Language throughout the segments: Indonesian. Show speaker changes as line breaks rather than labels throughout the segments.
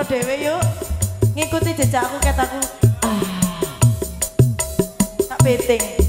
loro dhewe yuk. Ngikuti jejakku kataku. Ah. Tak beting.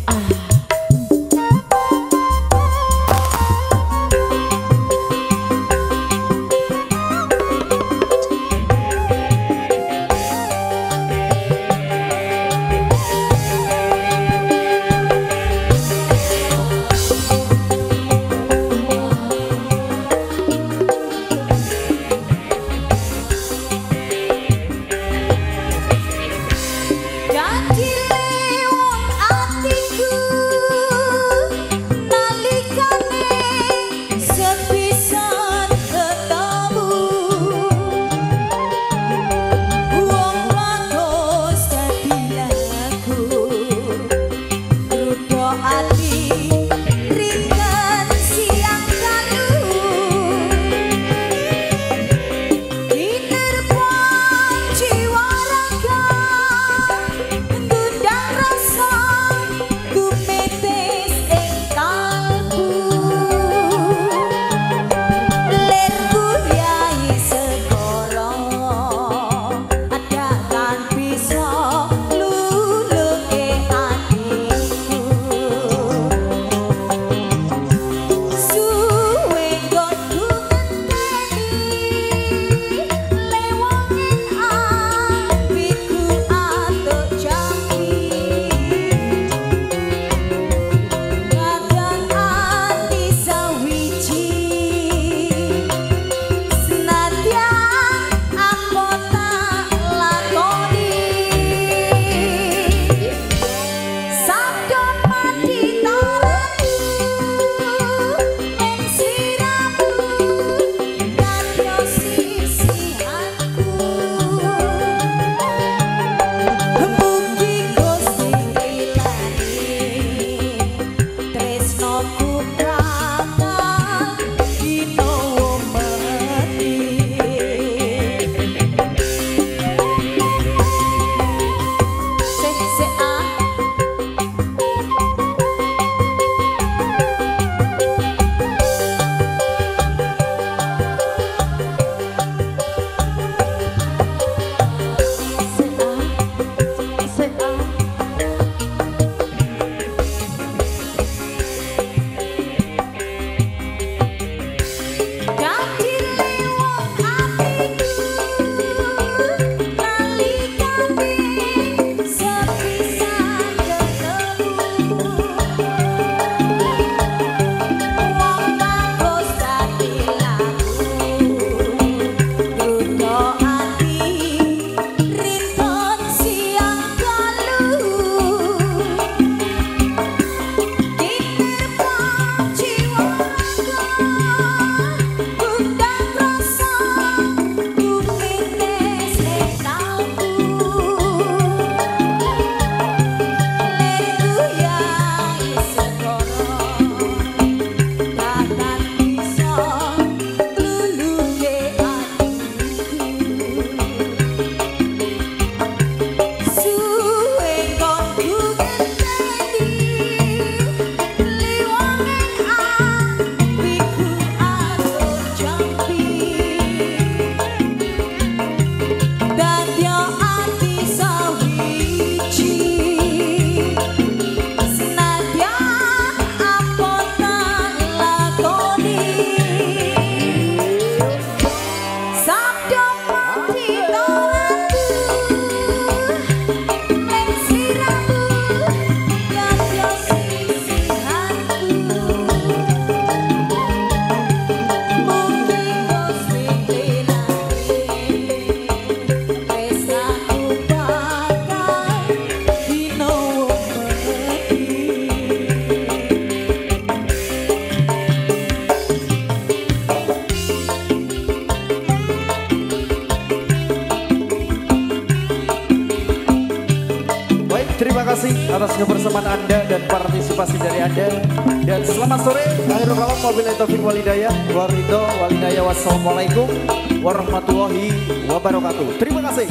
Terima kasih atas kebersamaan Anda dan partisipasi dari Anda. Dan selamat sore, akhirul kalam wabillahi taufiq walidayah. Waridho walidayah wassalamualaikum warahmatullahi wabarakatuh. Terima kasih.